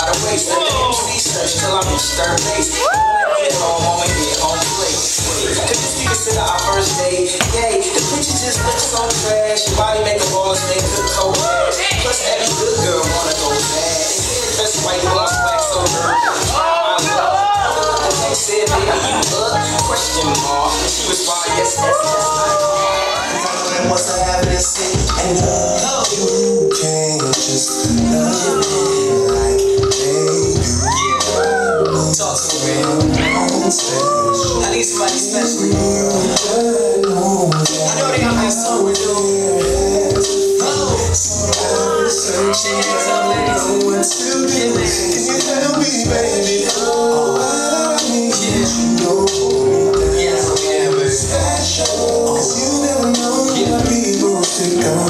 by the waist. Let the MC search till I'm in stern base. When I get home, I'ma get home plate. Could you see this in our first date? Yay, the picture just looks so trash. Your body make a ballers make good cold cash. Plus every good girl wanna go bad. They say the best white boys wax so dirty. My love. The text said, baby, you up? Question mark. She was responded, yes, yes, yes, I What's the happiness and love? You can't just love I need somebody special. I know they got song with you. Oh, shake hands up, ladies. Can you tell me, baby? Oh, I need you know yeah, baby. special. 'Cause you never know what people think of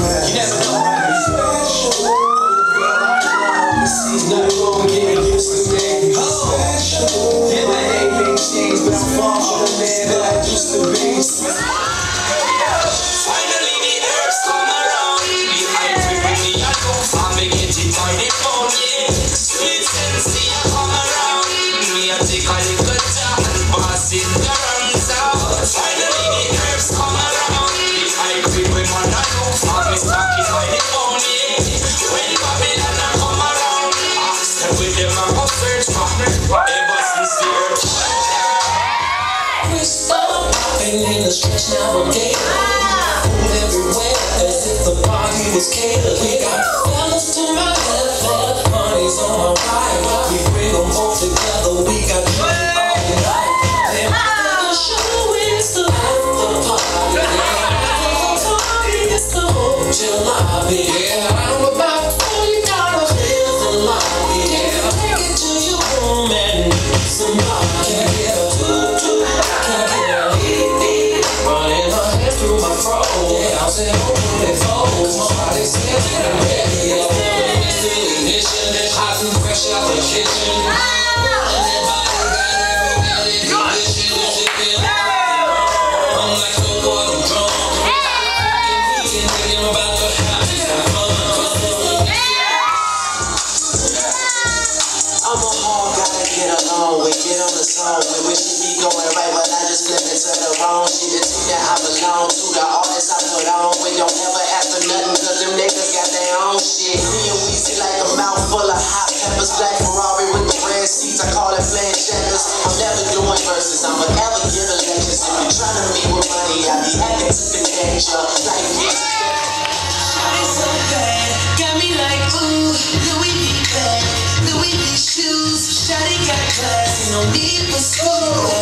stretch navigate. Food everywhere, as if the party was catered. We got fellas to my hotel lobby. Yeah, with. Wish be going right, but I just flip into the wrong shit. The team that I belong to, the artists I put on with. Don't ever ask for nothing, cause them niggas got their own shit. Me and Weezy like a mouth full of hot peppers. Black Ferrari with the red seats, I call it playing checkers. I'm never doing verses, I'm forever get a lectures. If you're trying to meet with money, I be happy to connect ya. Like this. No need for why